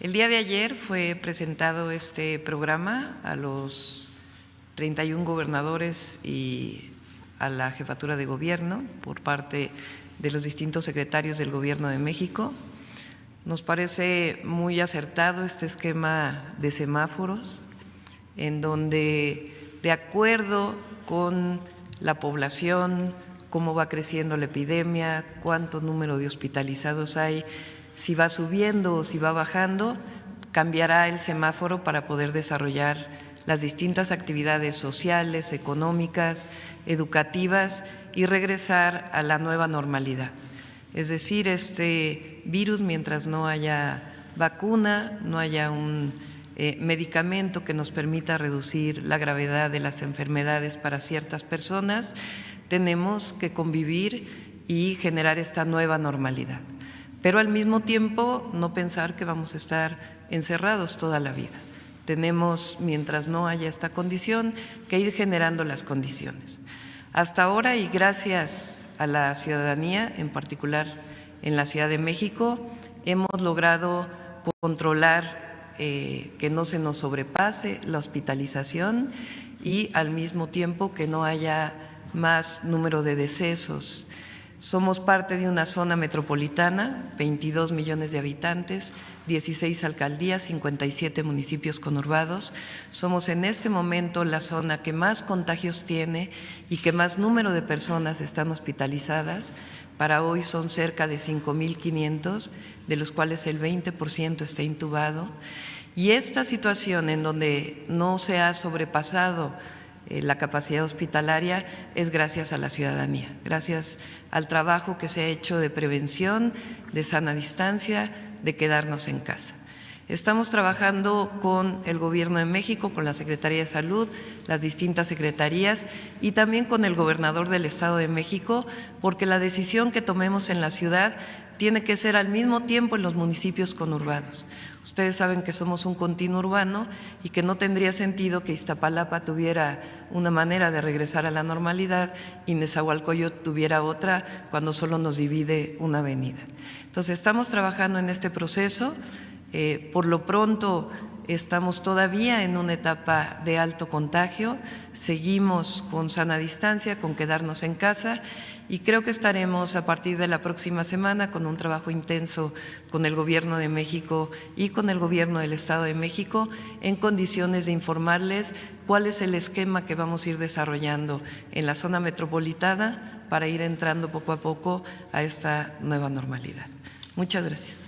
El día de ayer fue presentado este programa a los 31 gobernadores y a la jefatura de gobierno por parte de los distintos secretarios del Gobierno de México. Nos parece muy acertado este esquema de semáforos, en donde, de acuerdo con la población, cómo va creciendo la epidemia, cuánto número de hospitalizados hay, si va subiendo o si va bajando, cambiará el semáforo para poder desarrollar las distintas actividades sociales, económicas, educativas y regresar a la nueva normalidad. Es decir, este virus, mientras no haya vacuna, no haya un eh, medicamento que nos permita reducir la gravedad de las enfermedades para ciertas personas, tenemos que convivir y generar esta nueva normalidad. Pero al mismo tiempo no pensar que vamos a estar encerrados toda la vida. Tenemos, mientras no haya esta condición, que ir generando las condiciones. Hasta ahora, y gracias a la ciudadanía, en particular en la Ciudad de México, hemos logrado controlar eh, que no se nos sobrepase la hospitalización y al mismo tiempo que no haya más número de decesos. Somos parte de una zona metropolitana, 22 millones de habitantes, 16 alcaldías, 57 municipios conurbados. Somos en este momento la zona que más contagios tiene y que más número de personas están hospitalizadas. Para hoy son cerca de 5.500, de los cuales el 20% está intubado. Y esta situación en donde no se ha sobrepasado la capacidad hospitalaria es gracias a la ciudadanía, gracias al trabajo que se ha hecho de prevención, de sana distancia, de quedarnos en casa. Estamos trabajando con el Gobierno de México, con la Secretaría de Salud, las distintas secretarías y también con el gobernador del Estado de México, porque la decisión que tomemos en la ciudad tiene que ser al mismo tiempo en los municipios conurbados. Ustedes saben que somos un continuo urbano y que no tendría sentido que Iztapalapa tuviera una manera de regresar a la normalidad y Nezahualcóyotl tuviera otra cuando solo nos divide una avenida. Entonces, estamos trabajando en este proceso. Eh, por lo pronto, estamos todavía en una etapa de alto contagio, seguimos con sana distancia, con quedarnos en casa y creo que estaremos a partir de la próxima semana con un trabajo intenso con el Gobierno de México y con el Gobierno del Estado de México en condiciones de informarles cuál es el esquema que vamos a ir desarrollando en la zona metropolitana para ir entrando poco a poco a esta nueva normalidad. Muchas gracias.